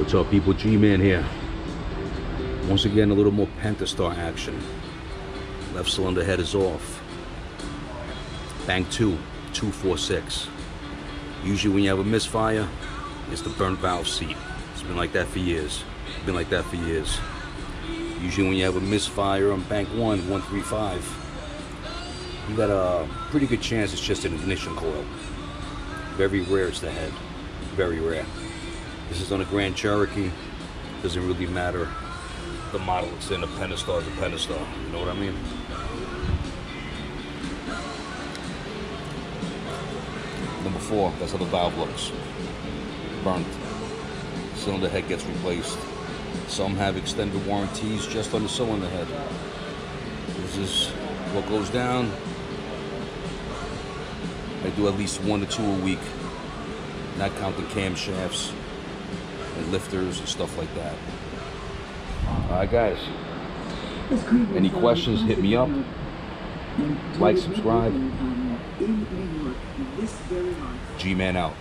What's up people, G-Man here. Once again, a little more Pentastar action. Left cylinder head is off. Bank 2, 246. Usually when you have a misfire, it's the burnt valve seat. It's been like that for years. It's been like that for years. Usually when you have a misfire on bank 1, 135, you got a pretty good chance it's just an ignition coil. Very rare it's the head. Very rare. This is on a Grand Cherokee. Doesn't really matter the model it's in. A Pentastar is a Pentastar. You know what I mean? Number four, that's how the valve looks. Burnt. Cylinder head gets replaced. Some have extended warranties just on the cylinder head. This is what goes down. I do at least one to two a week, not counting camshafts and lifters and stuff like that. Alright guys, any questions, hit me up. Like, subscribe. G-Man out.